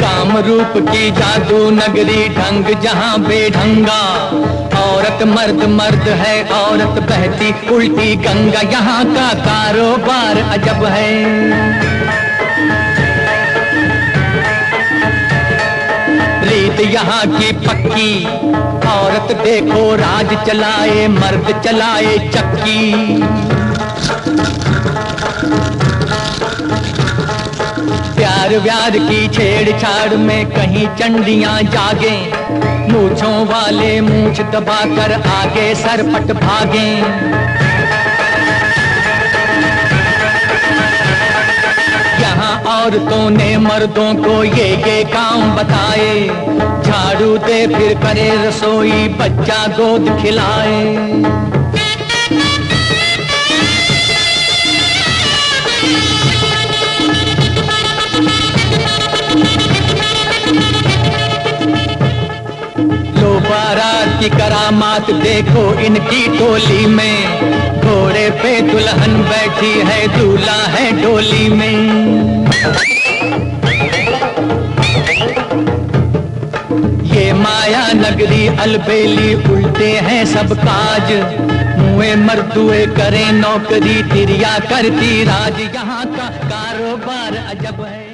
काम रूप की जादू नगरी ढंग, जहाँ बेढंगा। औरत मर्द मर्द है, औरत बहती उल्टी गंगा। यहाँ का कारोबार अजब है। रीत यहाँ की पक्की, औरत देखो राज चलाए, मर्द चलाए चक्की। प्यार व्यार की छेड़छाड़ में कहीं चंडियाँ जागे। मूछों वाले मूछ दबाकर आगे सरपट भागे। यहाँ औरतों ने मर्दों को ये ये काम बताए। झाड़ू दे फिर करे रसोई, बच्चा गोद खिलाए। की करामात देखो इनकी टोली में। घोड़े पे दुल्हन बैठी है, दूल्हा है डोली में। ये माया नगरी अलबेली उल्टे हैं सब काज। मुए मरदुए करें नौकरी, तिरिया करती राज। यहाँ का कारोबार अजब है।